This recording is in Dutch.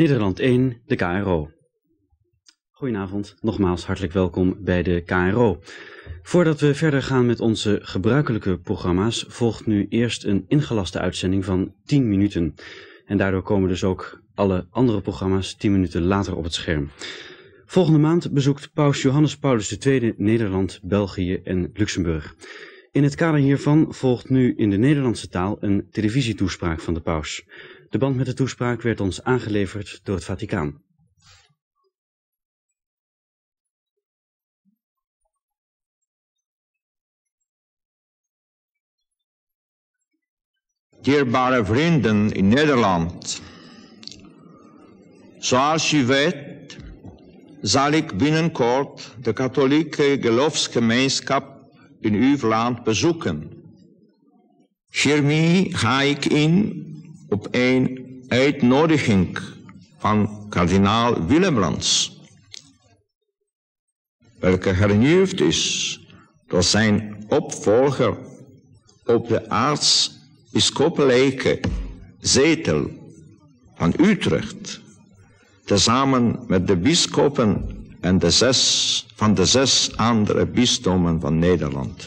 Nederland 1, de KRO. Goedenavond, nogmaals hartelijk welkom bij de KRO. Voordat we verder gaan met onze gebruikelijke programma's, volgt nu eerst een ingelaste uitzending van 10 minuten. En daardoor komen dus ook alle andere programma's 10 minuten later op het scherm. Volgende maand bezoekt Paus Johannes Paulus II Nederland, België en Luxemburg. In het kader hiervan volgt nu in de Nederlandse taal een televisietoespraak van de paus. De band met de toespraak werd ons aangeleverd door het Vaticaan. Dierbare vrienden in Nederland, zoals u weet zal ik binnenkort de katholieke geloofsgemeenschap in uw land bezoeken. Hiermee ga ik in op een uitnodiging van kardinaal Willebrands, welke hernieuwd is door zijn opvolger op de aartsbisschoppelijke zetel van Utrecht, tezamen met de bisschoppen en de zes van de zes andere bisdommen van Nederland.